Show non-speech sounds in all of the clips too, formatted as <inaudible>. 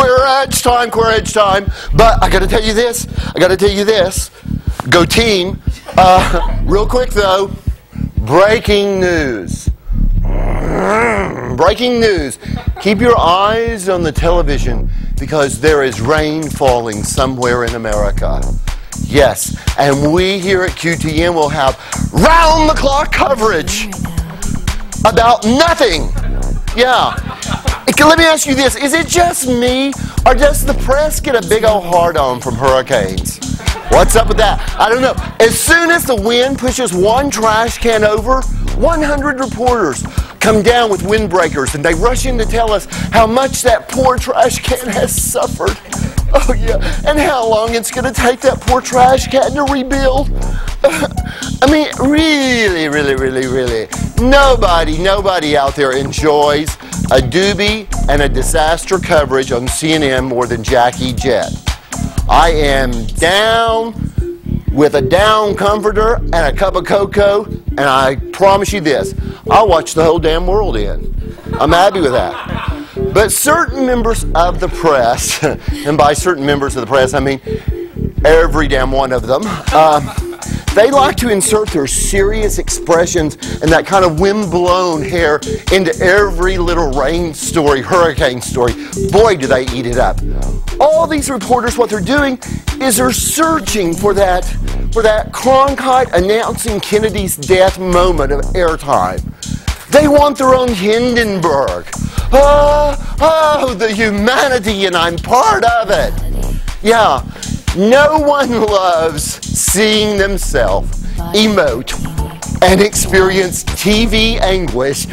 Queer edge time, queer edge time. But I got to tell you this. I got to tell you this. Go team. Uh, real quick though, breaking news. Breaking news. Keep your eyes on the television because there is rain falling somewhere in America. Yes, and we here at QTN will have round the clock coverage about nothing. Yeah. Let me ask you this is it just me, or does the press get a big old hard on from hurricanes? What's up with that? I don't know. As soon as the wind pushes one trash can over, 100 reporters come down with windbreakers and they rush in to tell us how much that poor trash can has suffered. Oh, yeah. And how long it's going to take that poor trash can to rebuild. <laughs> I mean, really, really, really, really. Nobody, nobody out there enjoys a doobie and a disaster coverage on CNN more than Jackie Jett. I am down with a down comforter and a cup of cocoa, and I promise you this I'll watch the whole damn world in. I'm happy with that. But certain members of the press, <laughs> and by certain members of the press, I mean every damn one of them, uh, they like to insert their serious expressions and that kind of wind-blown hair into every little rain story, hurricane story. Boy, do they eat it up. All these reporters, what they're doing is they're searching for that, for that Cronkite announcing Kennedy's death moment of airtime. They want their own Hindenburg. Oh, oh, the humanity, and I'm part of it. Yeah, no one loves seeing themselves emote and experience TV anguish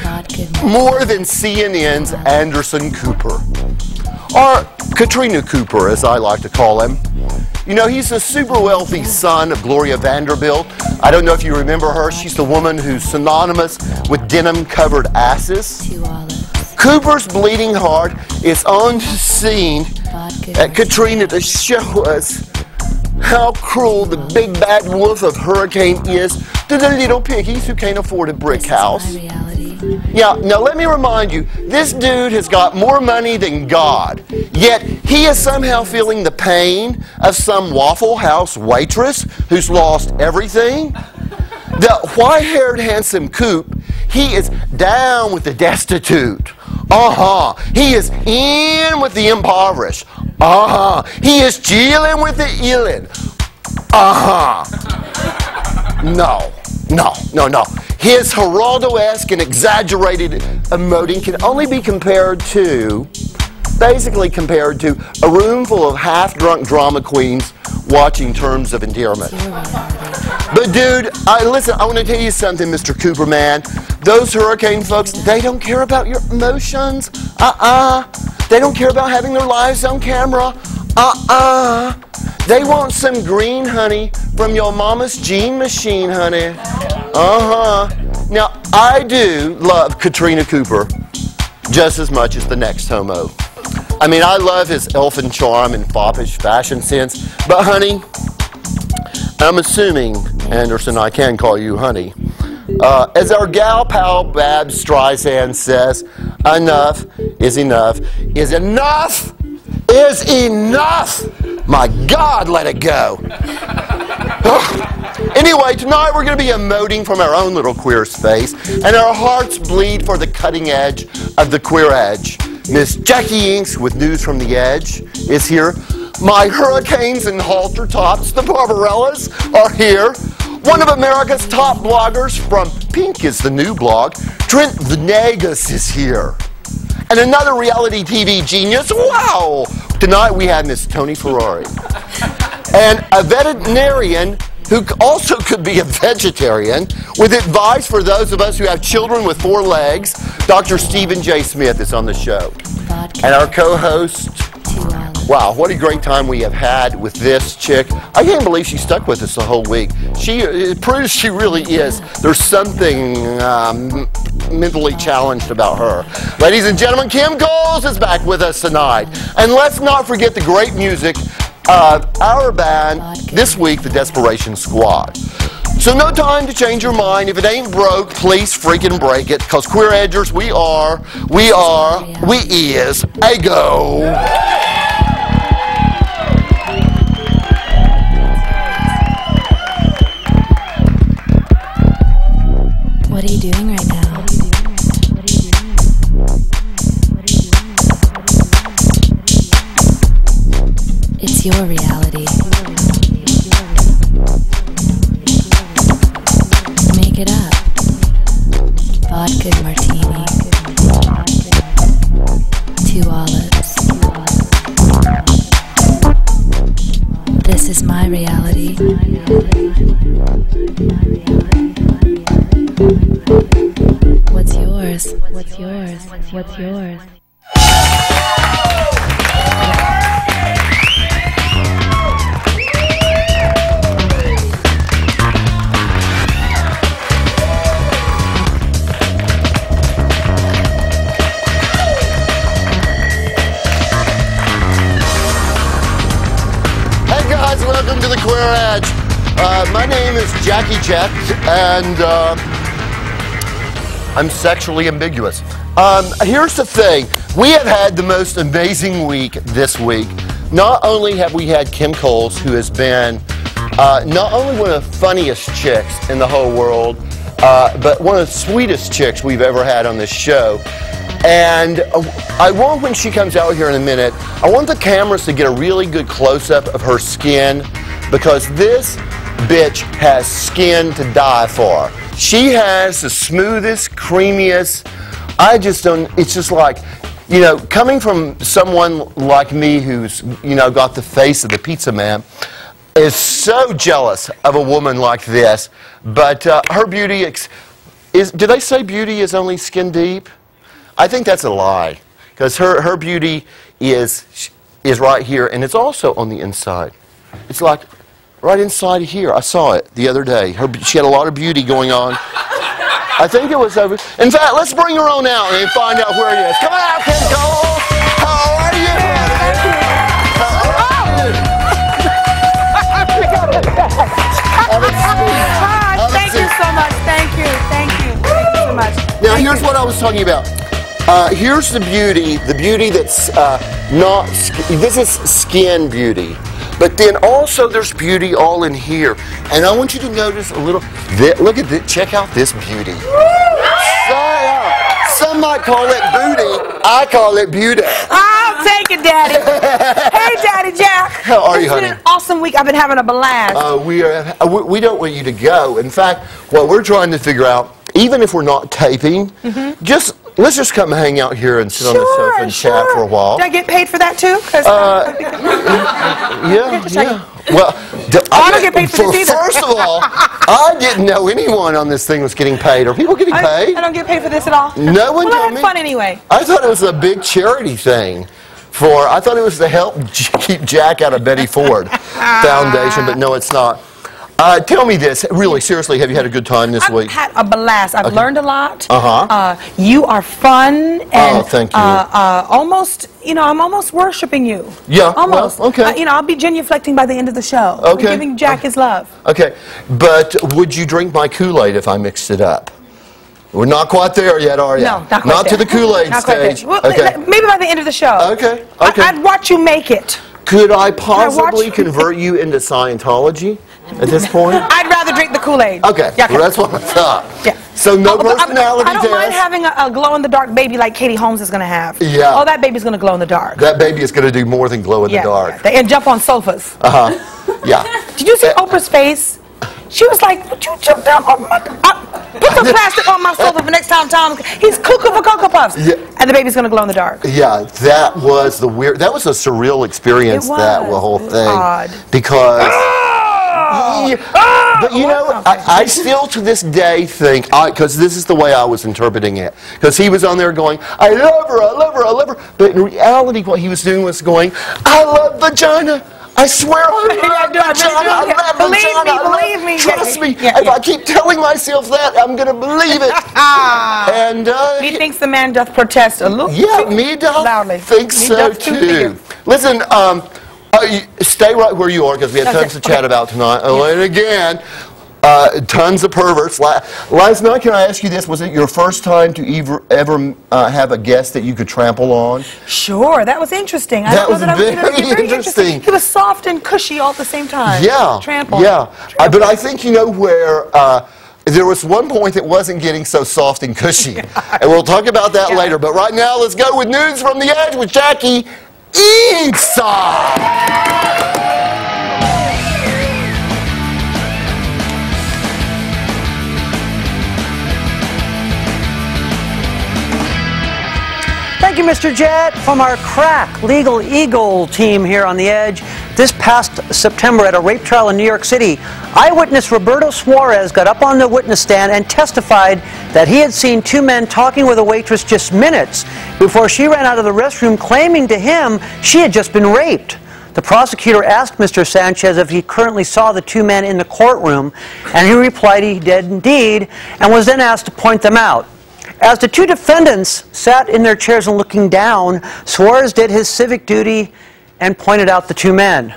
more than CNN's Anderson Cooper. Or Katrina Cooper, as I like to call him. You know, he's a super wealthy son of Gloria Vanderbilt. I don't know if you remember her. She's the woman who's synonymous with denim covered asses. Cooper's Bleeding Heart is on scene at Katrina to show us how cruel the big bad wolf of hurricane is to the little piggies who can't afford a brick house. Yeah, now let me remind you, this dude has got more money than God, yet he is somehow feeling the pain of some Waffle House waitress who's lost everything. The white haired, handsome Coop, he is down with the destitute. Uh huh. He is in with the impoverished. Uh huh. He is chilling with the illin. Uh huh. No, no, no, no. His Geraldo esque and exaggerated emoting can only be compared to, basically compared to, a room full of half drunk drama queens watching Terms of Endearment. But dude, I, listen, I want to tell you something, Mr. Cooper, man. Those hurricane folks, they don't care about your emotions. Uh-uh. They don't care about having their lives on camera. Uh-uh. They want some green honey from your mama's gene machine, honey. Uh-huh. Now, I do love Katrina Cooper just as much as the next homo. I mean, I love his elfin charm and foppish fashion sense, but honey, I'm assuming, Anderson, I can call you honey. Uh, as our gal pal Babs Streisand says, enough is enough is enough is enough. My God, let it go. <laughs> anyway, tonight we're going to be emoting from our own little queer space, and our hearts bleed for the cutting edge of the queer edge. Miss Jackie Enx with news from the edge is here. My hurricanes and halter tops, the Barbarellas, are here. One of America's top bloggers from Pink is the new blog, Trent Vanegas is here. And another reality TV genius, wow! Tonight we have Miss Toni Ferrari. <laughs> And a veterinarian who also could be a vegetarian with advice for those of us who have children with four legs, Dr. Steven J. Smith is on the show. And our co-host, Wow, what a great time we have had with this chick. I can't believe she stuck with us the whole week. She it proves she really is. There's something um, mentally challenged about her. Ladies and gentlemen, Kim Coles is back with us tonight. And let's not forget the great music of our band this week, the Desperation Squad. So no time to change your mind. If it ain't broke, please freaking break it. Cause queer edgers, we are, we are, we is a your reality. Make it up. Vodka martini. Two olives. This is my reality. What's yours? What's yours? What's yours? Hey And uh, I'm sexually ambiguous. Um, here's the thing we have had the most amazing week this week. Not only have we had Kim Coles, who has been uh, not only one of the funniest chicks in the whole world, uh, but one of the sweetest chicks we've ever had on this show. And uh, I want, when she comes out here in a minute, I want the cameras to get a really good close up of her skin because this bitch has skin to die for. She has the smoothest, creamiest, I just don't, it's just like, you know, coming from someone like me who's, you know, got the face of the pizza man, is so jealous of a woman like this. But uh, her beauty is, do they say beauty is only skin deep? I think that's a lie because her, her beauty is, is right here and it's also on the inside. It's like right inside here. I saw it the other day. Her, she had a lot of beauty going on. I think it was over. In fact, let's bring her on out and find out where it is. Come on out, Kim Cole. How are you? Hi, thank you so much. Thank you. Thank you. Thank you so much. Now, here's what I was talking about. Uh, here's the beauty, the beauty that's uh, not, this is skin beauty. But then also there's beauty all in here. And I want you to notice a little, thi- look at this, check out this beauty. So, some might call it booty, I call it beauty. I'll take it, Daddy. <laughs> hey, Daddy Jack. How are you, It's been honey? an awesome week. I've been having a blast. Uh, we, are, uh, we- we don't want you to go. In fact, what we're trying to figure out, even if we're not taping, just let's just come hang out here and sit on the sofa and chat for a while. Did I get paid for that too? 'Cause, uh, Yeah, <laughs> yeah. Well, d- I don't get paid for for- this either. First of all, <laughs> I didn't know anyone on this thing was getting paid. Are people getting I, paid? I don't get paid for this at all. No one Well, I had me. fun anyway. I thought it was a big charity thing. For I thought it was to help <laughs> keep Jack out of Betty Ford Foundation, but no, it's not. Uh, tell me this, really, seriously, have you had a good time this week? I've week? had a blast. I've learned a lot. Uh-huh. Uh, you are fun and Oh, thank you. Uh, uh, almost, you know, I'm almost worshiping you. Yeah, well, almost. okay. Uh, you know, I'll be genuflecting by the end of the show. Okay. Giving Jack his love. Okay, but would you drink my Kool-Aid if I mixed it up? We're not quite there yet, are you? No, not quite to there. the Kool-Aid Not quite there. stage. Well, okay. Maybe by the end of the show. Okay, okay. I'd watch you make it. Could I possibly watch- convert you into Scientology at this point? <laughs> I'd rather drink the Kool-Aid. Okay, Yeah, well, that's what I thought. Yeah. So no Oh, personality I don't mind having a, a glow-in-the-dark baby like Katie Holmes is going to have. Yeah. Oh, that baby's going to glow in the dark. that baby is going to do more than glow in yeah, the dark. yeah. They- And jump on sofas. Uh huh. Yeah. <laughs> Did you see Uh, Oprah's face? She was like, "Would you jump down on my? Put some <laughs> plastic on my sofa for next time Tom. He's cuckoo for cocoa puffs." Yeah. And the baby's gonna glow in the dark. Yeah, that was the weird. That was a surreal experience. That whole It was thing odd. because. Oh! Yeah, but you know, I, I still to this day think, because this is the way I was interpreting it. Because he was on there going, I love her, I love her, I love her. But in reality, what he was doing was going, I love vagina. I swear I Yeah, I love I vagina. I love Believe vagina. me, believe me. Trust me. yeah, if. I keep telling myself that, I'm going to believe it. <laughs> and uh, Methinks the man doth protest a little yeah, me doth loudly. think Me so doth too too. Listen, um, uh, you- stay right where you are because we have Okay, tons to chat okay. about tonight. Oh, and again, Uh, tons of perverts. La- last night, can I ask you this? Was it your first time to ever, ever uh, have a guest that you could trample on? Sure, that was interesting. I That don't know was that I would- very it was interesting. He was soft and cushy all at the same time. Yeah. Trample. Yeah. Uh, but I think you know where. Uh, there was one point that wasn't getting so soft and cushy. <laughs> and we'll talk about that Yeah. later. But right now, let's go with news from the edge with Jackie Eadside. Thank you, Mr. Jett, from our crack legal eagle team here on the edge. This past September at a rape trial in New York City, eyewitness Roberto Suarez got up on the witness stand and testified that he had seen two men talking with a waitress just minutes before she ran out of the restroom claiming to him she had just been raped. The prosecutor asked Mr. Sanchez if he currently saw the two men in the courtroom, and he replied he did indeed, and was then asked to point them out. As the two defendants sat in their chairs and looking down, Suarez did his civic duty and pointed out the two men.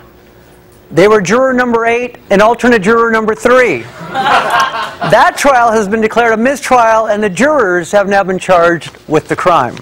They were juror number eight and alternate juror number three. <laughs> that trial has been declared a mistrial, and the jurors have now been charged with the crime.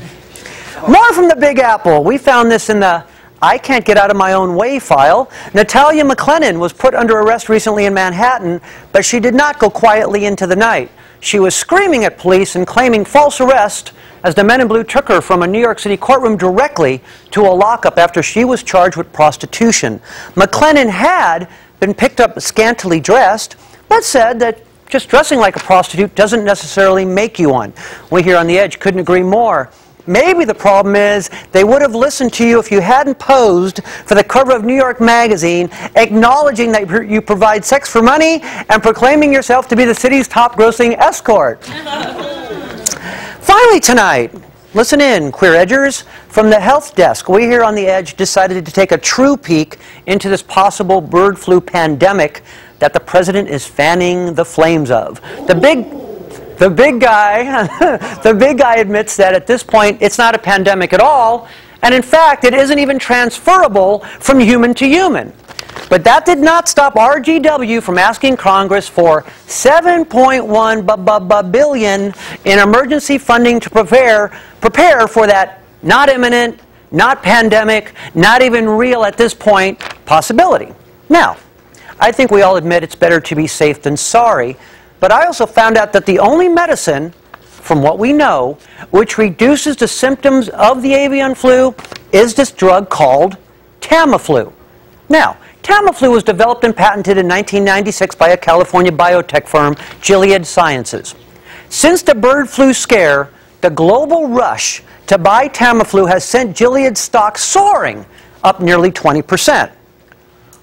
More from the Big Apple. We found this in the I Can't Get Out of My Own Way file. Natalia McLennan was put under arrest recently in Manhattan, but she did not go quietly into the night. She was screaming at police and claiming false arrest as the men in blue took her from a New York City courtroom directly to a lockup after she was charged with prostitution. McLennan had been picked up scantily dressed, but said that just dressing like a prostitute doesn't necessarily make you one. We here on the edge couldn't agree more. Maybe the problem is they would have listened to you if you hadn't posed for the cover of New York Magazine, acknowledging that you provide sex for money and proclaiming yourself to be the city's top grossing escort. <laughs> Finally, tonight, listen in, queer edgers. From the health desk, we here on the edge decided to take a true peek into this possible bird flu pandemic that the president is fanning the flames of. The big the big guy, <laughs> the big guy admits that at this point it's not a pandemic at all, and in fact it isn't even transferable from human to human. But that did not stop RGW from asking Congress for 7.1 bu- bu- bu- billion in emergency funding to prepare prepare for that not imminent, not pandemic, not even real at this point possibility. Now, I think we all admit it's better to be safe than sorry, but I also found out that the only medicine, from what we know, which reduces the symptoms of the avian flu is this drug called Tamiflu. Now, Tamiflu was developed and patented in 1996 by a California biotech firm, Gilead Sciences. Since the bird flu scare, the global rush to buy Tamiflu has sent Gilead stock soaring up nearly 20%.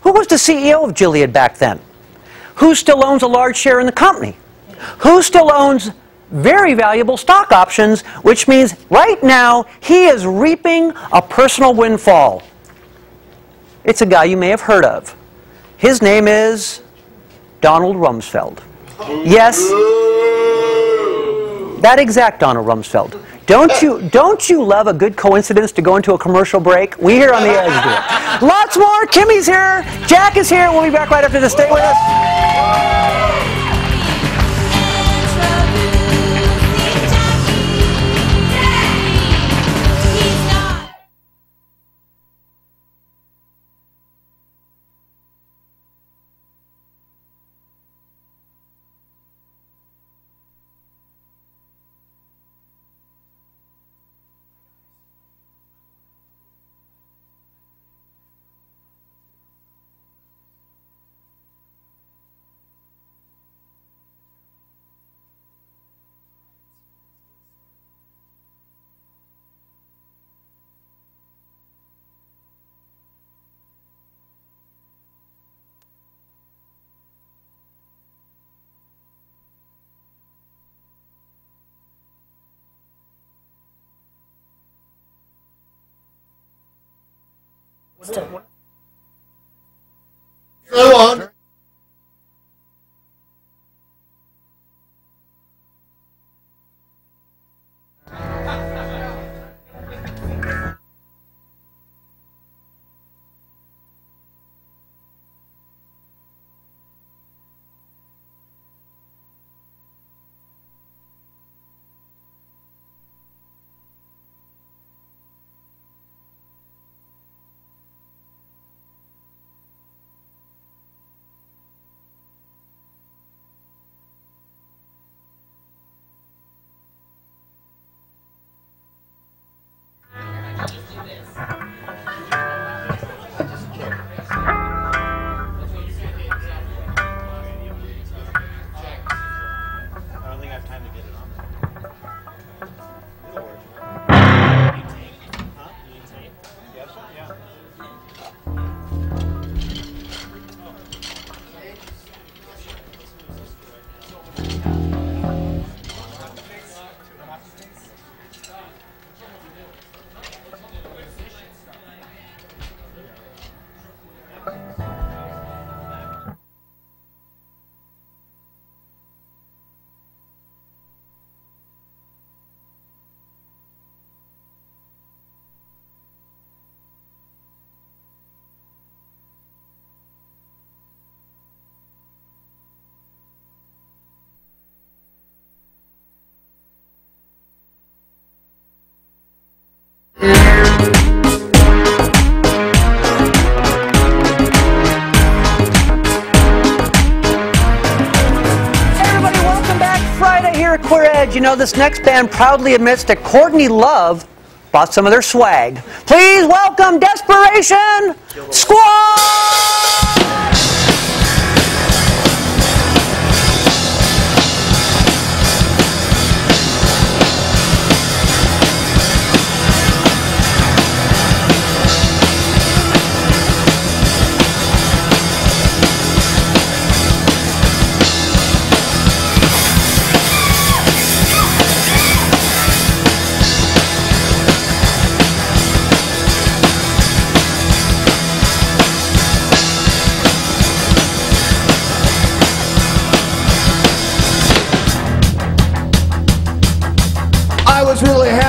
Who was the CEO of Gilead back then? Who still owns a large share in the company? Who still owns very valuable stock options, which means right now he is reaping a personal windfall. It's a guy you may have heard of. His name is Donald Rumsfeld. Yes, that exact Donald Rumsfeld. Don't you, don't you love a good coincidence to go into a commercial break? We here on the edge do it. Lots more. Kimmy's here. Jack is here. We'll be back right after this. Stay with us. Go you know this next band proudly admits that Courtney Love bought some of their swag. Please welcome Desperation Squad!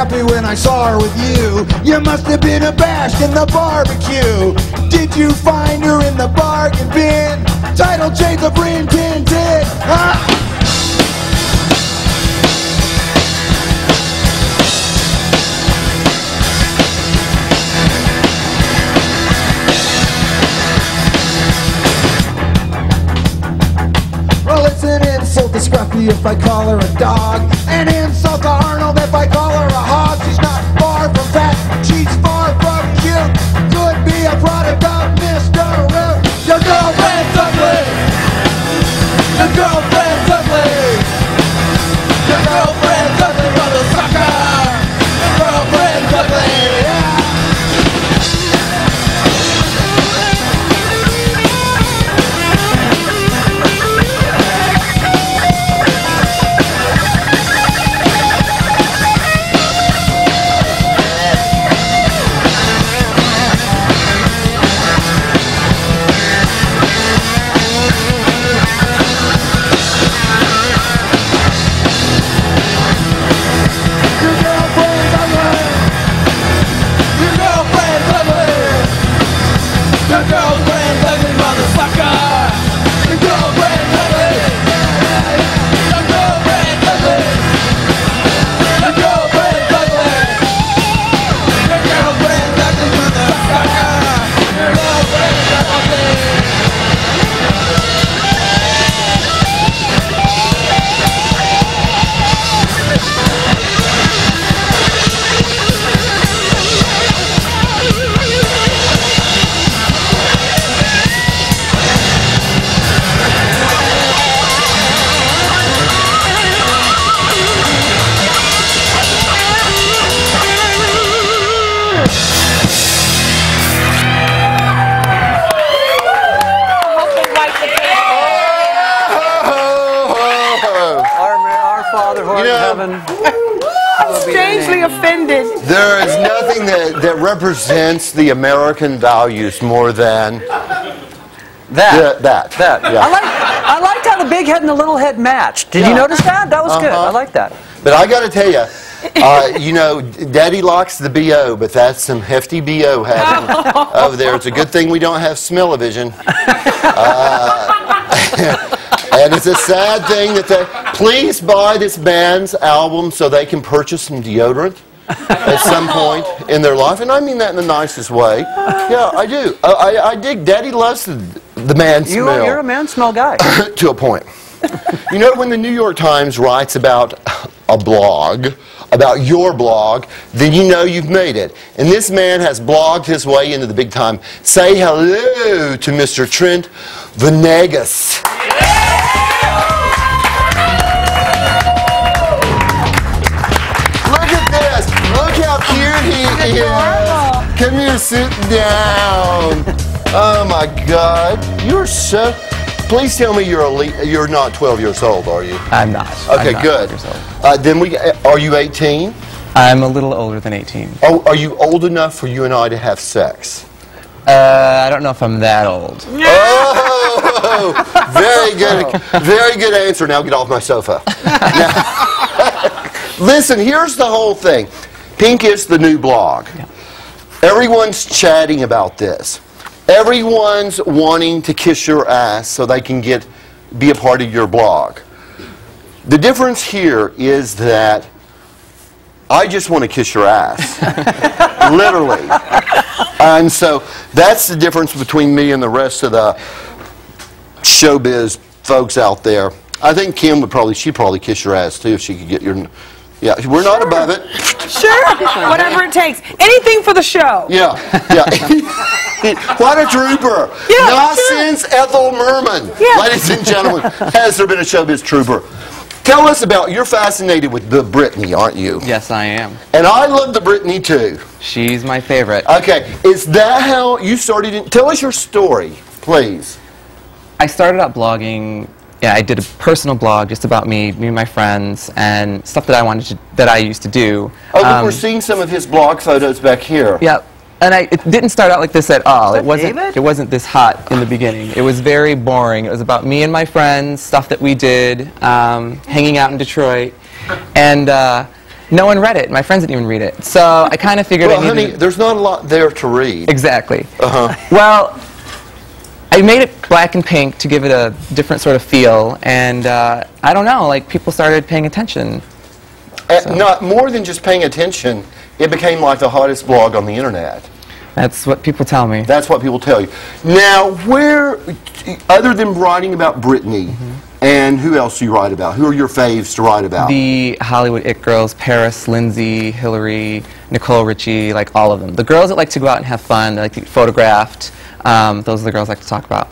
Happy when I saw her with you. You must have been abashed in the barbecue. Did you find her in the bargain bin? Title Shades of Rin Tin Tin. Ah! Well, it's an insult to Scruffy if I call her a dog. An insult to Arnold if I call her a hog. American values more than That. that. that. That. Yeah. I like. I liked how the big head and the little head matched. Did you notice that? That was good. Uh-huh. I like that. But I got to tell you, uh, you know, Daddy locks the BO, but that's some hefty BO happening <laughs> over there. It's a good thing we don't have smell-o-vision. Uh, <laughs> and it's a sad thing that they. Please buy this band's album so they can purchase some deodorant at some point in their life, and I mean that in the nicest way. Yeah, I do. I, I, I dig. Daddy loves the, the man You, smell you're a man smell guy. <coughs> to a point. You know, when the New York Times writes about a blog, about your blog, then you know you've made it. And this man has blogged his way into the big time. Say hello to Mr. Trent Vanegas. Sit down. Oh my God. You're so. Please tell me you're le- you're not 12 years old, are you? I'm not. I'm Okay, not good. 12 years old. Uh, then we are you 18? I'm a little older than 18. Oh, are you old enough for you and I to have sex? Uh, I don't know if I'm that old. Oh, very good, very good answer. Now get off my sofa. <laughs> Now- <laughs> listen, here's the whole thing. Pink is the new blog. Everyone's chatting about this. Everyone's wanting to kiss your ass so they can get be a part of your blog. The difference here is that I just want to kiss your ass. <laughs> Literally. And so that's the difference between me and the rest of the showbiz folks out there. I think Kim would probably, she'd probably kiss your ass too if she could get your. Yeah, we're not above it. Sure, whatever it takes. Anything for the show. Yeah, yeah. <laughs> what a trooper. Yeah, Not sure. since Ethel Merman. Yeah. Ladies and gentlemen, has there been a showbiz trooper? Tell us about, you're fascinated with the Britney, aren't you? Yes, I am. And I love the Britney too. She's my favorite. Okay, is that how you started? In, tell us your story, please. I started out blogging. Yeah, I did a personal blog just about me, me and my friends, and stuff that I wanted to, that I used to do. Oh, look, Um, we're seeing some of his blog photos back here. Yeah, and I, it didn't start out like this at all. It wasn't. David? It wasn't this hot in the beginning. It was very boring. It was about me and my friends, stuff that we did, um, hanging out in Detroit, and uh, no one read it. My friends didn't even read it. So I kind of figured Well, I needed. honey, there's not a lot there to read. Exactly. Uh-huh. Well, I made it black and pink to give it a different sort of feel, and uh, I don't know, like people started paying attention. Uh, Not more than just paying attention. It became like the hottest blog on the internet. That's what people tell me. That's what people tell you. Now, where, other than writing about Britney, Mm-hmm. and who else do you write about? Who are your faves to write about? The Hollywood it girls, Paris, Lindsay, Hillary, Nicole Richie, like all of them. The girls that like to go out and have fun, they like to get photographed. Um, those are the girls I like to talk about.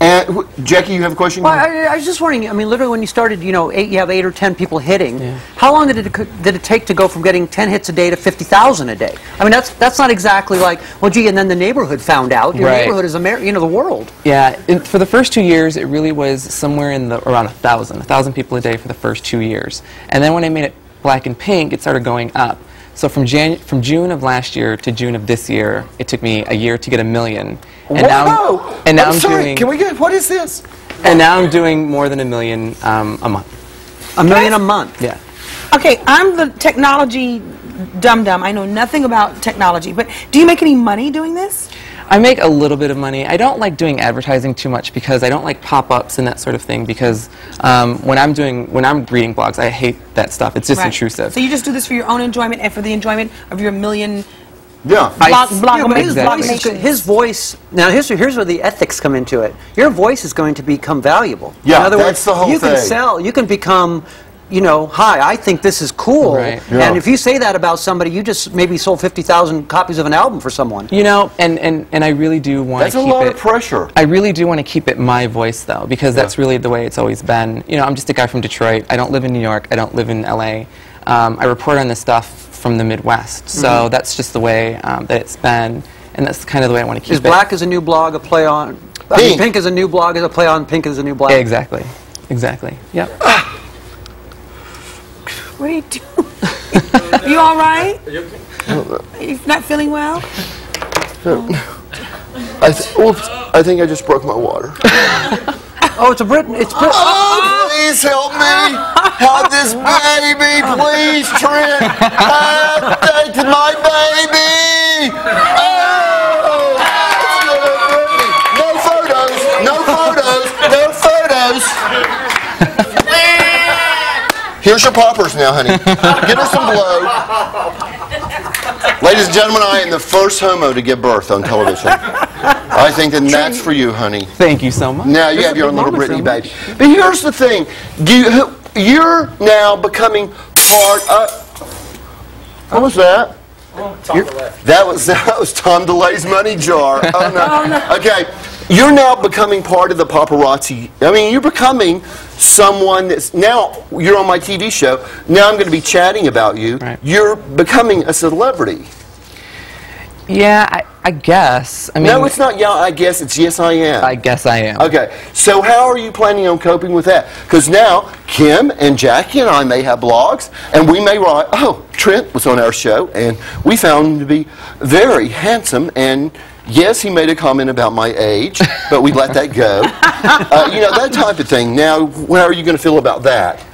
and wh- Jackie, you have a question? Well, I, I was just wondering. I mean, literally, when you started, you know, eight, you have eight or ten people hitting. How long did it did it take to go from getting ten hits a day to fifty thousand a day? I mean, that's that's not exactly like, well, gee, and then the neighborhood found out. Your Right. neighborhood is Amer- you know, the world. Yeah, in, for the first two years, it really was somewhere in the around a thousand, a thousand people a day for the first two years. And then when I made it black and pink, it started going up. So from Jan- from June of last year to June of this year, it took me a year to get a million. And now, Whoa! I'm, and now I'm I'm, sorry. doing, Can we get? What is this? and now I'm doing more than a million um, a month. A million a month. Yeah. Okay, I'm the technology dum dum. I know nothing about technology, but do you make any money doing this? I make a little bit of money. I don't like doing advertising too much because I don't like pop-ups and that sort of thing. Because um, when I'm doing when I'm reading blogs, I hate that stuff. It's just Right. intrusive. So you just do this for your own enjoyment and for the enjoyment of your million Yeah. I- blog, blog Yeah, his, Exactly. voice his voice. Now, here's, here's where the ethics come into it. Your voice is going to become valuable. Yeah, In other that's words, the whole you can sell. You can become. You know, hi, I think this is cool. Right. Yeah. And if you say that about somebody, you just maybe sold 50,000 copies of an album for someone. You know, and, and, and I really do want That's to a keep lot it. of pressure. I really do want to keep it my voice though, because that's really the way it's always been. You know, I'm just a guy from Detroit. I don't live in New York. I don't live in LA. Um, I report on this stuff from the Midwest, so Mm-hmm. that's just the way um, that it's been, and that's kind of the way I want to keep Is it. Black is a new blog a play on? I mean, Pink. Pink is a new blog is a play on Pink is a new black. Yeah, exactly, exactly. Yep. What are you doing? you all right? Are You okay? not feeling well? <laughs> I, th- oops, I think I just broke my water. <laughs> Oh, it's a Brit. It's Brit. Oh, oh, please help me! Help this baby, please, Trent! Help take my baby! Oh! No photos! No photos! No photos! Here's your poppers now, honey. Get her some blow. Ladies and gentlemen, I am the first homo to give birth on television. I think that that's for you, honey. Thank you so much. Now you have your own little Britney baby. But here's the thing: you you're now becoming part of. What was that? You're- that was <laughs> that was Tom DeLay's money jar. <laughs> Oh, oh no. Okay, you're now becoming part of the paparazzi. I mean, you're becoming someone that's now you're on my TV show. Now I'm going to be chatting about you. Right. You're becoming a celebrity. Yeah, I, I guess. I mean, No, it's not. Yeah, I guess it's yes, I am. I guess I am. Okay, so how are you planning on coping with that? Because now Kim and Jackie and I may have blogs, and we may write, oh, Trent was on our show, and we found him to be very handsome, and yes, he made a comment about my age, <laughs> but we let that go. uh, you know, that type of thing. Now, how are you going to feel about that?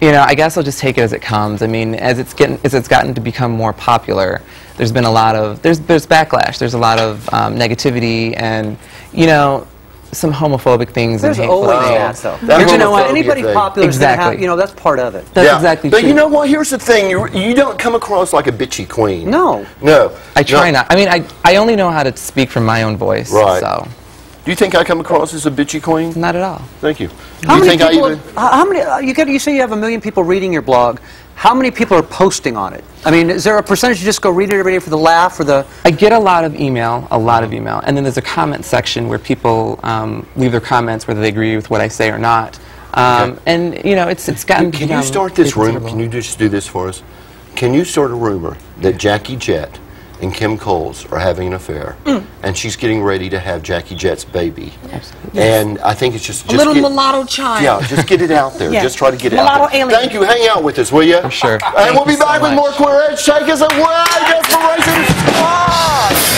You know, I guess I'll just take it as it comes. I mean, as it's getting, as it's gotten to become more popular, there's been a lot of there's there's backlash. There's a lot of um, negativity and you know some homophobic things There's and hateful always things. that, though. That But you know what? Anybody thing. popular is have, Exactly. you know, that's part of it. That's exactly But true. you know what? Here's the thing: you you don't come across like a bitchy queen. No. No. I try No. not. I mean, I I only know how to speak from my own voice. Right. So Do you think I come across as a bitchy queen? Not at all. Thank you. How Do you many think people? I even? how how many? uh, You get. You say you have a million people reading your blog. How many people are posting on it? I mean, is there a percentage you just go read it every day for the laugh or the? I get a lot of email, a lot of email, and then there's a comment section where people um, leave their comments whether they agree with what I say or not. Um, Okay. And you know, it's it's gotten. Can you start this rumor? Can you just do this for us? Can you start a rumor that Jackie Jett and Kim Coles are having an affair, Mm. and she's getting ready to have Jackie Jett's baby? And I think it's just, just little get- mulatto child. Yeah, just get it out there. <laughs> Yeah. Just try to get it Mulatto out there. alien. Thank you. Hang out with us, will you? For sure. And Thank we'll be you so back with more much. Queer Edge. Take us away, Desperation Squad.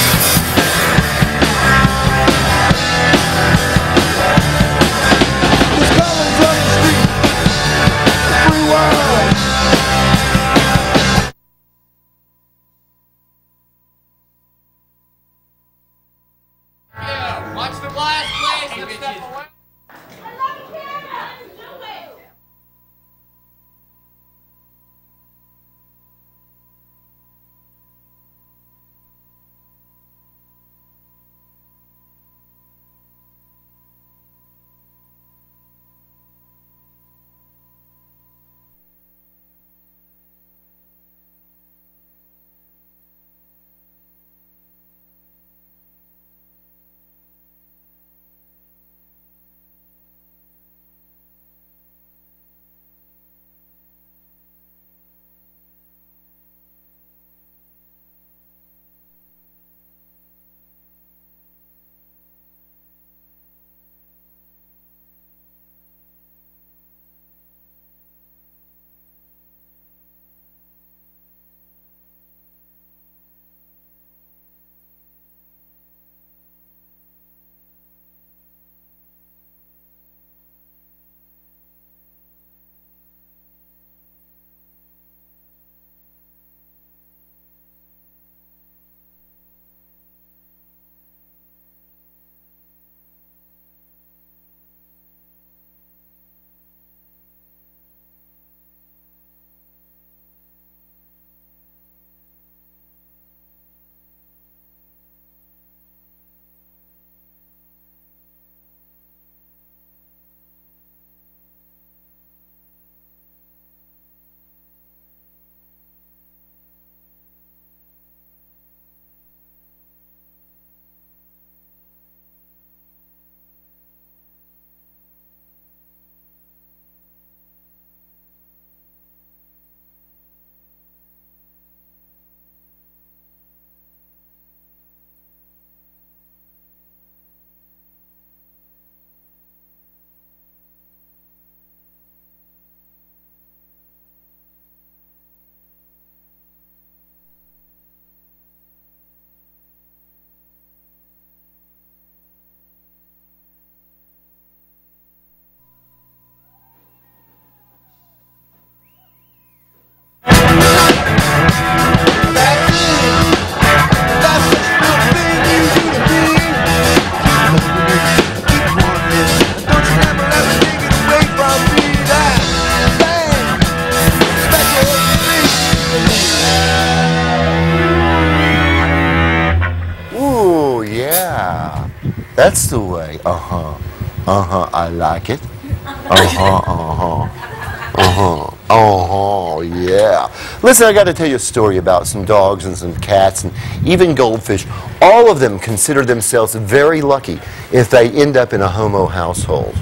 Listen, I got to tell you a story about some dogs and some cats and even goldfish. All of them consider themselves very lucky if they end up in a homo household.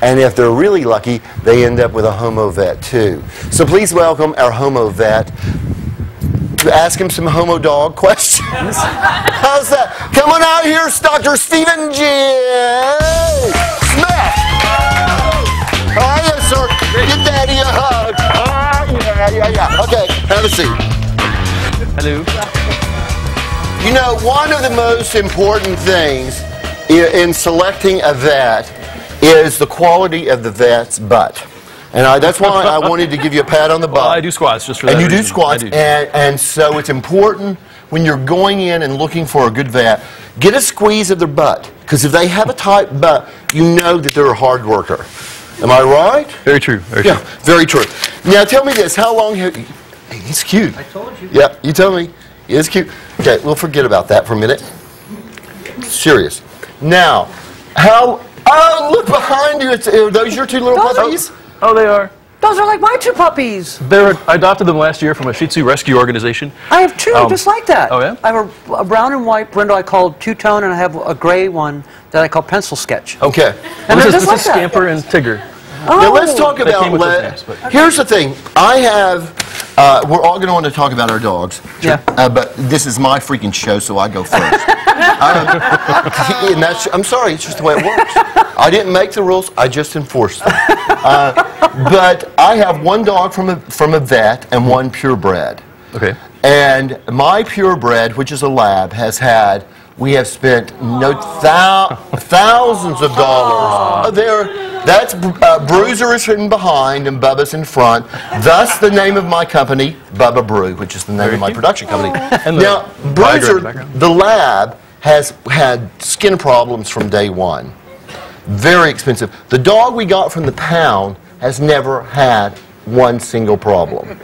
And if they're really lucky, they end up with a homo vet too. So please welcome our homo vet to ask him some homo dog <laughs> questions. How's that? Come on out here, Dr. Steven J. Smith. How sir? Give Daddy a hug. Ah, yeah, yeah, yeah. Okay, have a seat. Hello. You know, one of the most important things in selecting a vet is the quality of the vet's butt. And I, that's why I wanted to give you a pat on the butt. Well, I do squats just for and that And you do squats, do. And, and so it's important when you're going in and looking for a good vet, get a squeeze of their butt. Because if they have a tight butt, you know that they're a hard worker. Am I right? Very true. Very Yeah, true. very true. Now tell me this: How long have you? Hey, he's cute. I told you. Yeah, you told me. He is cute. Okay, we'll forget about that for a minute. Serious. Now, How? Oh, look behind you. It's, are those your two little Those are- puppies? Oh, they are. Those are like my two puppies. They're, I adopted them last year from a Shih Tzu rescue organization. I have two Um, just like that. oh, yeah? I have a, a brown and white brindle I call two tone, and I have a gray one that I call pencil sketch. Okay. And this they're is, just this is like that. Scamper and Tigger. Now let's talk about. came with those le- names, but- Here's the thing. I have. Uh, we're all going to want to talk about our dogs. Yeah. Uh, but this is my freaking show, so I go first. <laughs> um, and that's, I'm sorry, it's just the way it works. I didn't make the rules. I just enforce them. Uh, but I have one dog from a from a vet and one purebred. Okay. And my purebred, which is a lab, has had, we have spent no thou, thousands of dollars. Uh, There, that's uh, Bruiser is hidden behind and Bubba's in front. Thus, the name of my company, Bubba Brew, which is the name of my production company. <laughs> And now, diagram in Bruiser, the the lab, has had skin problems from day one. Very expensive. The dog we got from the pound has never had one single problem.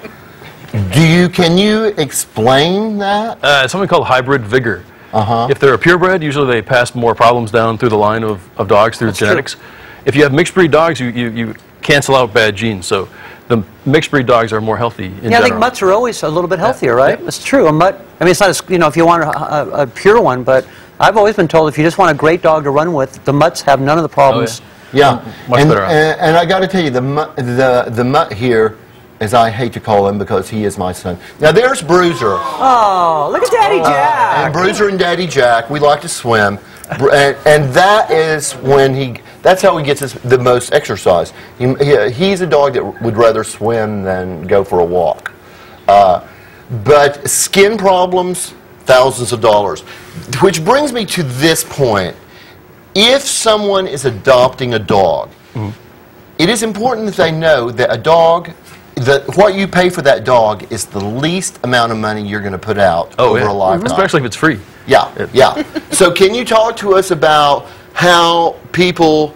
Do you? Can you explain that? Uh, it's something called hybrid vigor. Uh-huh. If they're a purebred, usually they pass more problems down through the line of, of dogs through genetics. If you have mixed breed dogs, you, you, you cancel out bad genes. So the mixed breed dogs are more healthy in Yeah, I think mutts are always a little bit healthier, right? It's true. A mutt. I mean, it's not as you know if you want a, a, a pure one, but I've always been told if you just want a great dog to run with, the mutts have none of the problems. Yeah, Much and, better. And, and I got to tell you, the mu- the the mutt here, as I hate to call him because he is my son. Now there's Bruiser, Oh, look at Daddy Jack. and Bruiser and Daddy Jack. We like to swim, and, and that is when he. That's how he gets his, the most exercise. He, he, he's a dog that would rather swim than go for a walk. Uh, but skin problems, thousands of dollars. Which brings me to this point. If someone is adopting a dog, it is important that they know that a dog, that what you pay for that dog is the least amount of money you're going to put out oh, over yeah. a lifetime. Especially if it's free. Yeah, It- yeah. So can you talk to us about how people,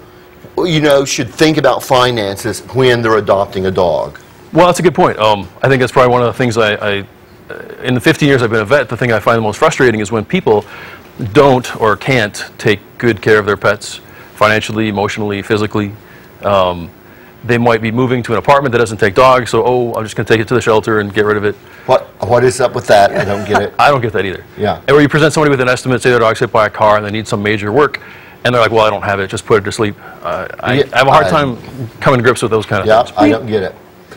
you know, should think about finances when they're adopting a dog? Well, that's a good point. Um, I think that's probably one of the things I, I, uh, in the 15 years I've been a vet, the thing I find the most frustrating is when people don't or can't take good care of their pets, financially, emotionally, physically. Um, they might be moving to an apartment that doesn't take dogs, so oh, I'm just going to take it to the shelter and get rid of it. What What is up with that? I don't get it. <laughs> I don't get that either. Yeah. And where you present somebody with an estimate, say their dog's hit by a car and they need some major work, and they're like, well, I don't have it, just put it to sleep. Uh, I, Yeah, I have a hard I- time coming to grips with those kind of Yeah, things. I don't get it.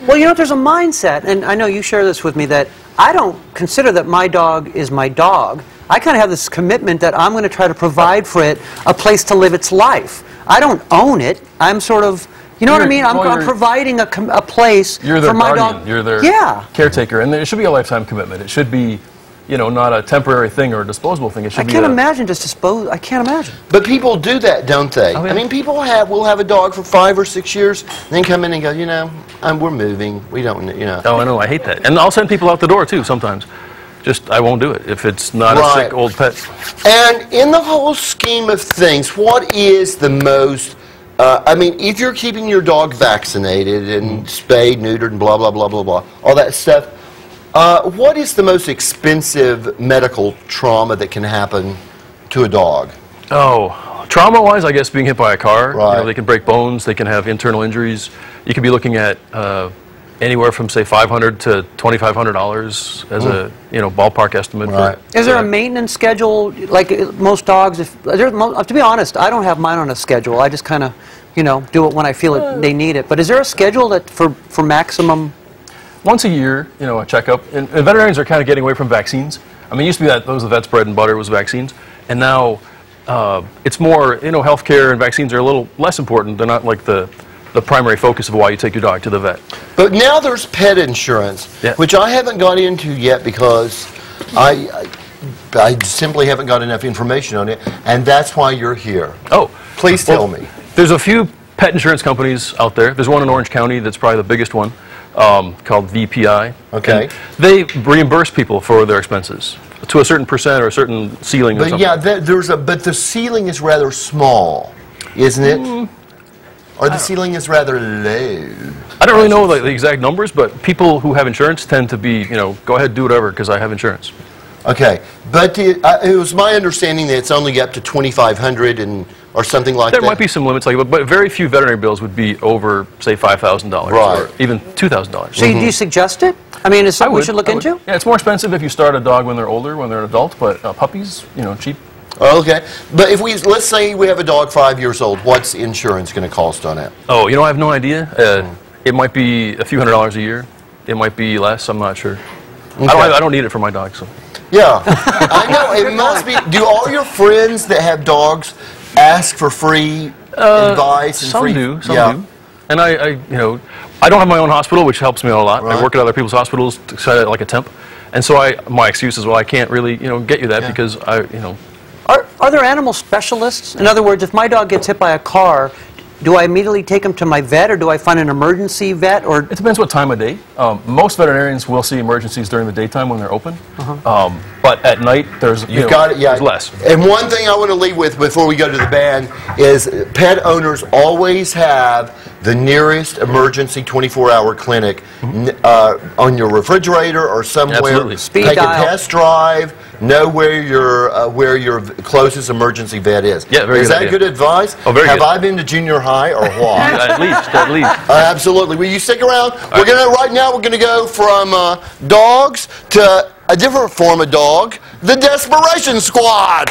Well, you know, there's a mindset, and I know you share this with me, that I don't consider that my dog is my dog. I kind of have this commitment that I'm going to try to provide for it a place to live its life. I don't own it. I'm sort of, you know what I mean? I'm, well, I'm providing a, com- a place You're their for my guardian. dog. You're their Yeah. caretaker, and it should be a lifetime commitment. It should be, you know, not a temporary thing or a disposable thing. It should I can't a, imagine just dispose. I can't imagine. But people do that, don't they? Oh, yeah. I mean, people have will have a dog for five or six years, then come in and go, you know, um, we're moving. We don't, you know. Oh, I know. I hate that, and I'll send people out the door too sometimes. Just I won't do it if it's not a sick old pet. And in the whole scheme of things, what is the most? Uh, I mean, if you're keeping your dog vaccinated and spayed, neutered, and blah blah blah blah blah, all that stuff, uh, what is the most expensive medical trauma that can happen to a dog? Oh, trauma-wise, I guess being hit by a car. You Right. know, they can break bones. They can have internal injuries. You could be looking at uh, anywhere from say 500 to 2,500 dollars as a you know ballpark estimate. Hmm. Right. For, Is there a maintenance schedule like uh, most dogs? If to be honest, I don't have mine on a schedule. I just kind of, you know, do it when I feel it, they need it. But is there a schedule that for for maximum? once a year, you know, a checkup. And, and veterinarians are kind of getting away from vaccines. I mean, it used to be that those the vet's bread and butter was vaccines, and now uh, it's more, you know, healthcare and vaccines are a little less important. They're not like the the primary focus of why you take your dog to the vet. But now there's pet insurance, Yeah. which I haven't got into yet because I, I, I simply haven't got enough information on it, and that's why you're here. Oh, Please well, tell me. There's a few pet insurance companies out there. There's one in Orange County that's probably the biggest one, um, called VPI. Okay. They reimburse people for their expenses to a certain percent or a certain ceiling. or But yeah, there, there's a but the ceiling is rather small, isn't it? Mm. Or the ceiling is rather low. I don't really know the, the exact numbers, but people who have insurance tend to be, you know, go ahead, do whatever because I have insurance. Okay, but it, uh, it was my understanding that it's only up to 2,500 and or something like There that? There might be some limits, like, but, but very few veterinary bills would be over, say, five thousand dollars, Right. or even two thousand dollars. So do you suggest it? I mean, is something we should look into? Yeah, it's more expensive if you start a dog when they're older, when they're an adult, but uh, puppies, you know, cheap. Okay, but if we let's say we have a dog five years old, what's insurance going to cost on it? Oh, you know, I have no idea. Uh, it might be a few hundred dollars a year. It might be less. I'm not sure. I, don't, I don't need it for my dog, so. Yeah, <laughs> I know it must be. Do all your friends that have dogs ask for free advice and Some free? do, some yeah. do. And I, I, you know, I don't have my own hospital, which helps me out a lot. Right. I work at other people's hospitals, to, like a temp, and so I, my excuse is, well, I can't really, you know, get you that Yeah. because I, you know, Are, are there animal specialists? In other words, if my dog gets hit by a car, do I immediately take him to my vet or do I find an emergency vet or it depends what time of day. Um, most veterinarians will see emergencies during the daytime when they're open, Uh-huh. um, but at night there's, you You've know, got it, yeah. there's less. And one thing I want to leave with before we go to the band is pet owners always have the nearest emergency 24-hour clinic uh, on your refrigerator or somewhere. Absolutely. Speed Take dial. a test drive. Know where your uh, where your closest emergency vet is. Yeah, very Is good that idea. good advice? Oh, very have good. I been to junior high or <laughs> what? at least, at least. Uh, absolutely. Will you stick around? We're gonna right now. We're gonna go from uh, dogs to a different form of dog, the Desperation Squad.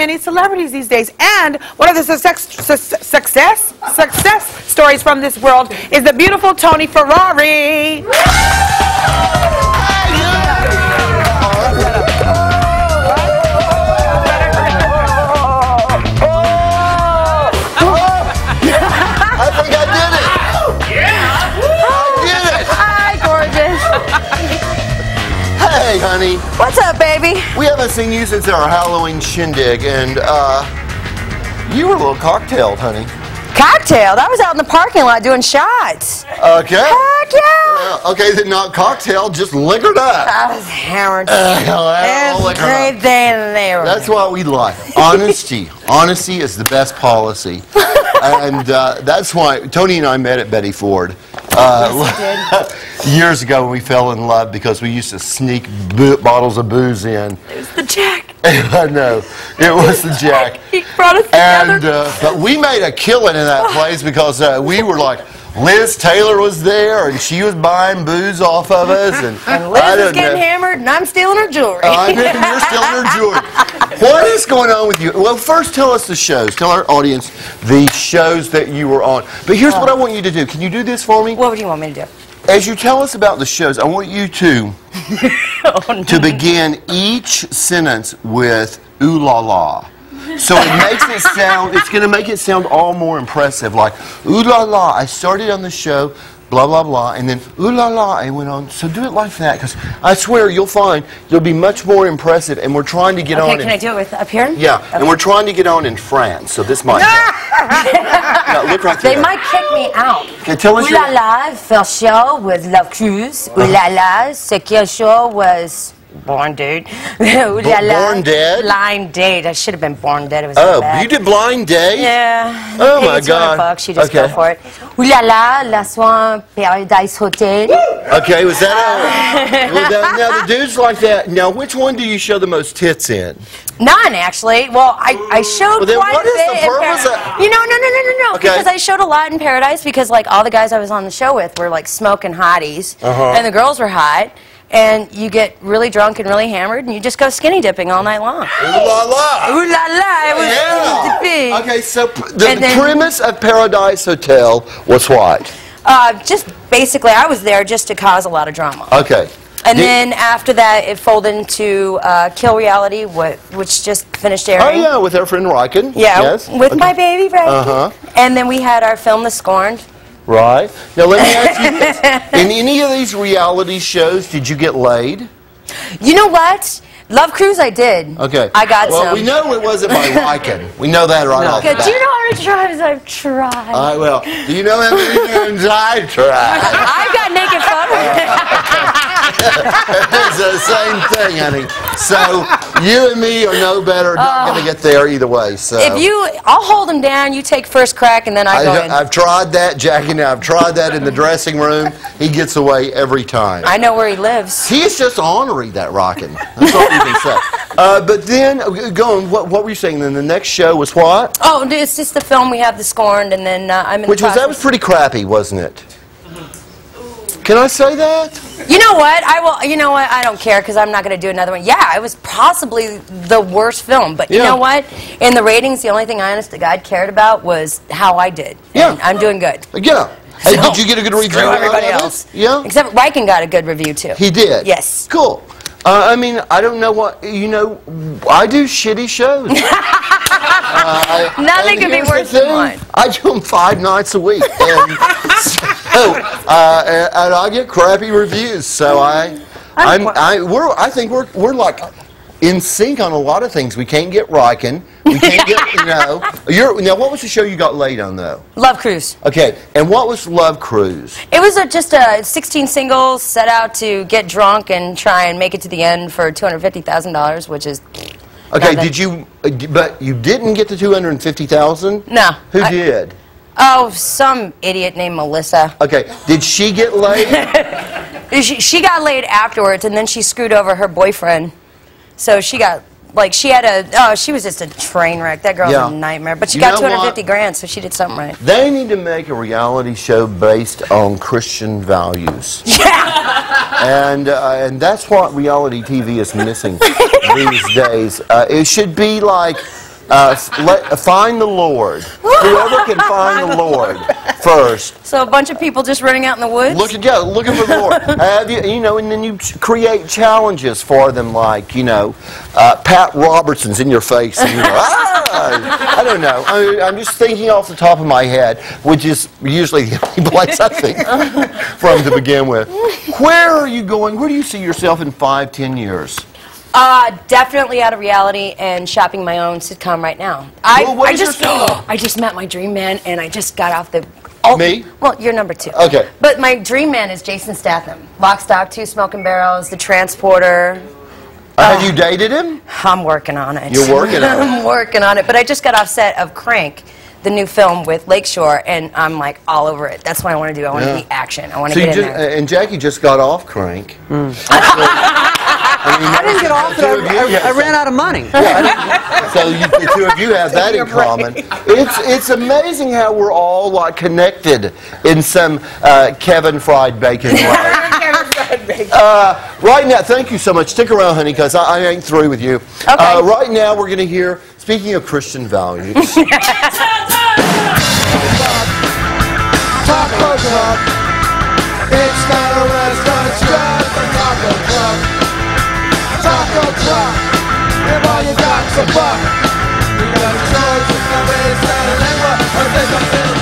Many celebrities these days. And one of the success, su- success, success stories from this world is the beautiful Toni Ferrari. Honey. What's up, baby? We haven't seen you since our Halloween shindig, and uh, you were a little cocktailed, honey. Cocktail. That was out in the parking lot doing shots. Okay. Heck yeah. Uh, okay, then not cocktail, just liquored up. I was hammered. Uh, <laughs> well, liquored up. There. That's what we like. Honesty. <laughs> Honesty is the best policy. and uh, that's why Toni and I met at Betty Ford uh, <laughs> years ago when we fell in love because we used to sneak bo- bottles of booze in. It was the Jack. <laughs> I know. It was the Jack. <laughs> He brought us together. And uh, but we made a killing in that place because uh, we were like Liz Taylor was there and she was buying booze off of us and, <laughs> and Liz I was getting know. hammered, and I'm stealing her jewelry. I think you're <laughs> still in her jewelry. What is going on with you? Well, first tell us the shows. Tell our audience the shows that you were on. But here's what I want you to do. Can you do this for me? what would you want me to do? As you tell us about the shows, I want you to <laughs> Oh, to begin each sentence with ooh la la. So it makes it sound, it's going to make it sound all more impressive. Like, ooh la la, I started on the show, blah, blah, blah, and then ooh la la, I went on. So do it like that, because I swear you'll find you'll be much more impressive, and we're trying to get Okay, on. can in- I do it with up here? Yeah, and we're trying to get on in France, so this might help. <laughs> yeah, look right They there. might kick me out. Okay, tell us Ooh la la, first show was Love Cruise. Ooh la la, second show was Born Dead. <laughs> Ooh la la. Born Dead? Blind Date. I should have been Born Dead. It was Oh, you did Blind Date? Yeah. Oh, my you 200 God. bucks, you just Okay. go for it. Ooh la la, La Soin Paradise Hotel. Okay, was that a, <laughs> was that, now the dudes like that? Now, which one do you show the most tits in? None, actually. Well, I, I showed Well, then quite what a is the bit in purpose of- You know, no, no, no, no, no. Okay. Because I showed a lot in Paradise because, like, all the guys I was on the show with were, like, smoking hotties. Uh-huh. And the girls were hot. And you get really drunk and really hammered, and you just go skinny dipping all night long. Ooh la la! Ooh la la, it was Yeah. Okay, so the, then- premise of Paradise Hotel was what? Uh, just basically, I was there just to cause a lot of drama. Okay. And Did- then after that, it folded into uh, Kill Reality, wh- which just finished airing. Oh yeah, with our friend Riken. Yeah, Yes. with Okay. my baby, right? Uh-huh. And then we had our film, The Scorned. Right. Now let me ask you this: <laughs> In any of these reality shows, did you get laid? You know what? Love Cruise, I did. Okay. I got well, some. we know it wasn't by <laughs> Riken. We know that right off the bat. Do you know how many times I've tried? I will. Do you know how many times I've tried? I got naked photos. <laughs> it's the same thing, honey. So you and me are no better. Not going to get there either way. So if you, I'll hold him down. You take first crack, and then I go I, in. I've tried that, Jackie. Now I've tried that in the dressing room. He gets away every time. I know where he lives. He's just ornery, that rockin'. That's all you can say. Uh, but then, uh, going, what, what were you saying? Then the next show was what? Oh, it's just the film. We have The Scorned, and then uh, I'm in Which the was that was pretty crappy, wasn't it? Can I say that? You know what? I will. You know what? I don't care because I'm not going to do another one. Yeah, it was possibly the worst film, but you Yeah. know what? In the ratings, the only thing I honest to God cared about was how I did. Yeah. And I'm doing good. Uh, yeah. Hey, So, did you get a good review? Everybody else. Yeah. Except Riken got a good review too. He did. Yes. Cool. Uh, I mean, I don't know what you know. I do shitty shows. <laughs> Uh, Nothing could be worse than mine. I do them five nights a week, and <laughs> so uh, and, and I get crappy reviews. So I, I'm, I, we're, I think we're, we're like in sync on a lot of things. We can't get Riken. We can't get, <laughs> you know. You're, now, what was the show you got laid on though? Love Cruise. Okay, and what was Love Cruise? It was a, just a 16 singles set out to get drunk and try and make it to the end for $250,000, which is Okay, Nothing. did you? uh, But you didn't get the two hundred and fifty thousand. no. Who I- did? Oh, some idiot named Melissa. Okay, did she get laid? <laughs> She, she got laid afterwards, and then she screwed over her boyfriend. So she got like she had a oh she was just a train wreck. That girl's Yeah. a nightmare. But she You got 250 what? grand, so she did something right. they need to make a reality show based on Christian values. <laughs> Yeah. and uh, and that's what reality TV is missing <laughs> these days. Uh, it should be like uh, let, find the Lord. Whoever can <laughs> find the Lord first. So a bunch of people just running out in the woods. Look at yeah, looking for the Lord. <laughs> Have you, you know, and then you create challenges for them, like you know, uh, Pat Robertson's in your face. And you're like, ah! I don't know. I, I'm just thinking off the top of my head, which is usually the only place I think from to begin with. Where are you going? Where do you see yourself in five, ten years? Uh, definitely out of reality and shopping my own sitcom right now. I, Well, I just? <gasps> I just met my dream man and I just got off the. Oh, Me? Well, you're number two. Okay. But my dream man is Jason Statham. Lock, Stock, Two Smoking Barrels, The Transporter. Uh, have you dated him? I'm working on it. You're working on <laughs> it. I'm working on it. But I just got off set of Crank, the new film with Lakeshore, and I'm like all over it. That's what I want to do. I want to Yeah. be action. I want to So get in just, there. and Jackie just got off crank. <laughs> I didn't get off it. Two of you, I, I. I ran out of money. <laughs> So you, the two of you have that in common. It's it's amazing how we're all like connected in some uh, Kevin fried bacon way. <laughs> Uh, right now, thank you so much. Stick around, honey, because I, I ain't through with you. Uh, right now, we're going to hear. Speaking of Christian values, <laughs> Taco Club. It's not a restaurant, Taco Club. If all you got's a buck, you got a choice with the base and a lengua,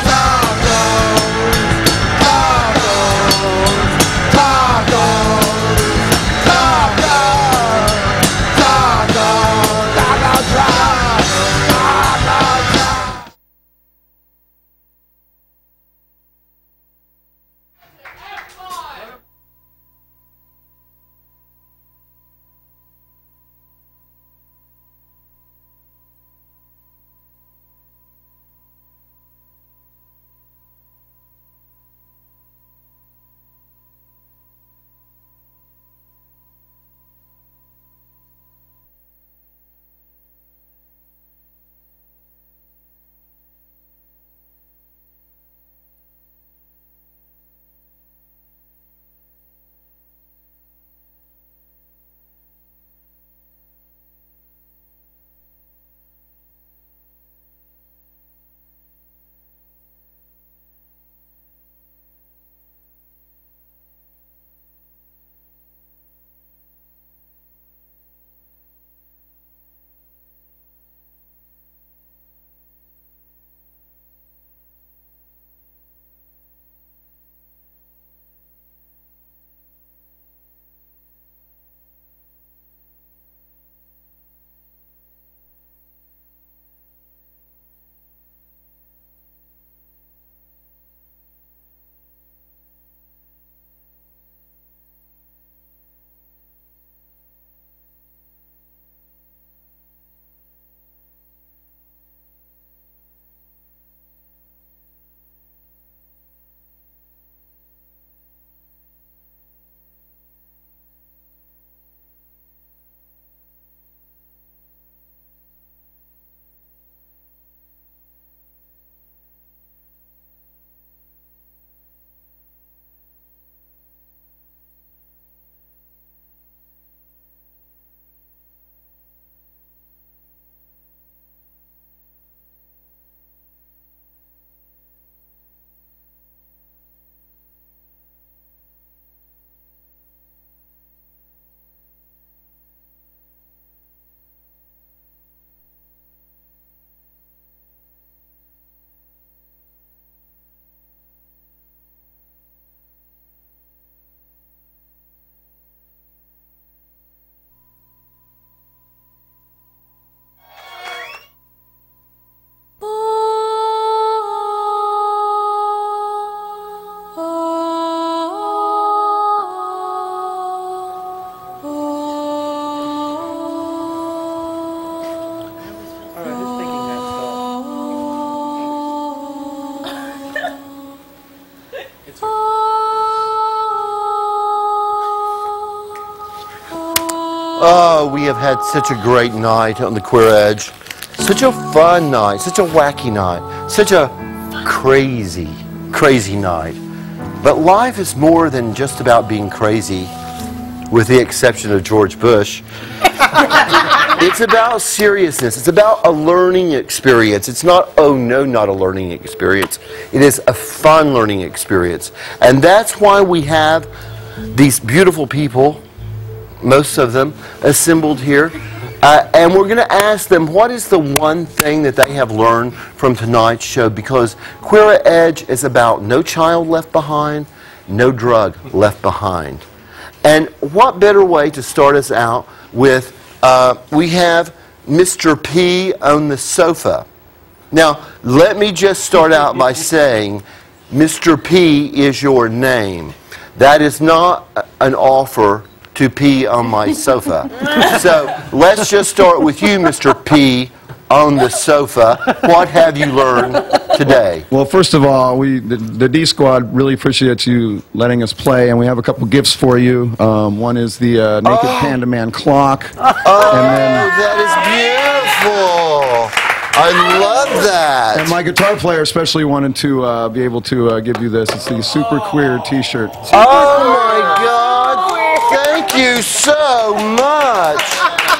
oh, we have had such a great night on the Queer Edge. Such a fun night, such a wacky night, such a crazy, crazy night. But life is more than just about being crazy. with the exception of George Bush. <laughs> it's about seriousness. It's about a learning experience. It's not, oh no, not a learning experience. It is a fun learning experience. And that's why we have these beautiful people, most of them, assembled here. Uh, and we're going to ask them what is the one thing that they have learned from tonight's show because Queer Edge is about no child left behind, no drug left behind. And what better way to start us out with uh, we have Mr. P on the sofa. Now, let me just start out by <laughs> saying Mr. P is your name. That is not an offer to pee on my sofa. so let's just start with you, Mr. P on the sofa. What have you learned today? Well, first of all, we the, the D Squad really appreciates you letting us play, and we have a couple gifts for you. Um, one is the uh, Naked Panda Man clock, Oh, and then that is beautiful. I love that. and my guitar player especially wanted to uh, be able to uh, give you this. It's the Super Queer T-shirt. Oh my you so much.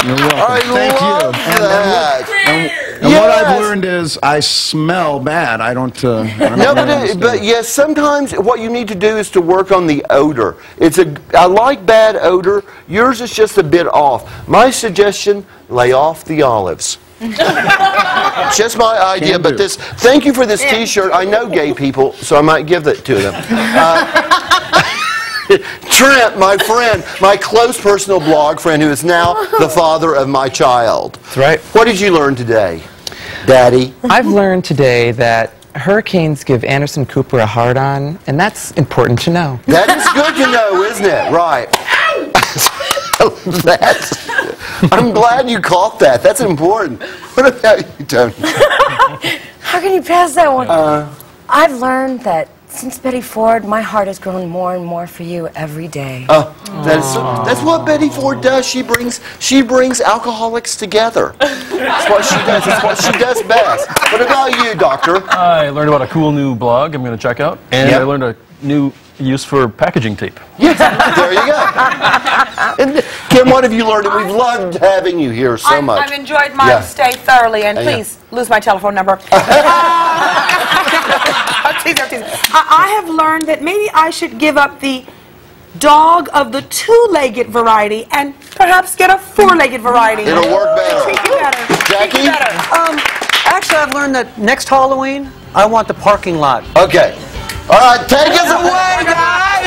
You're welcome. I Thank love you. And, that. and, and what I've learned is I smell bad. I don't. Uh, I don't No, but, it, but yes, sometimes what you need to do is to work on the odor. It's a I like bad odor. Yours is just a bit off. My suggestion: lay off the olives. <laughs> just my idea. Can but do. this, thank you for this T-shirt. I know gay people, so I might give it to them. Uh, <laughs> <laughs> Trent, my friend, my close personal blog friend, who is now the <laughs> father of my child. That's right. What did you learn today, Daddy? I've learned today that hurricanes give Anderson Cooper a hard on, and that's important to know. That is good to know, isn't it? Right. <laughs> That's, I'm glad you caught that. That's important. What about you, Toni? How can you pass that one? Uh, I've learned that since Betty Ford, my heart has grown more and more for you every day. Uh, that's, that's what Betty Ford does. She brings she brings alcoholics together. That's what she does. That's what she does best. What about you, Doctor? I learned about a cool new blog I'm going to check out, and Yep. I learned a new use for packaging tape. Yes, there you go. And Kim, what have you learned? We've loved having you here so I've, much. I've enjoyed my Yeah. stay thoroughly, and I know. please lose my telephone number. <laughs> I'm teasing, I'm teasing. I, I have learned that maybe I should give up the dog of the two-legged variety and perhaps get a four-legged variety. It'll work better. Treat you better. Jackie? you better. Um, actually, I've learned that next Halloween, I want the parking lot. Okay. All right, take us away, guys.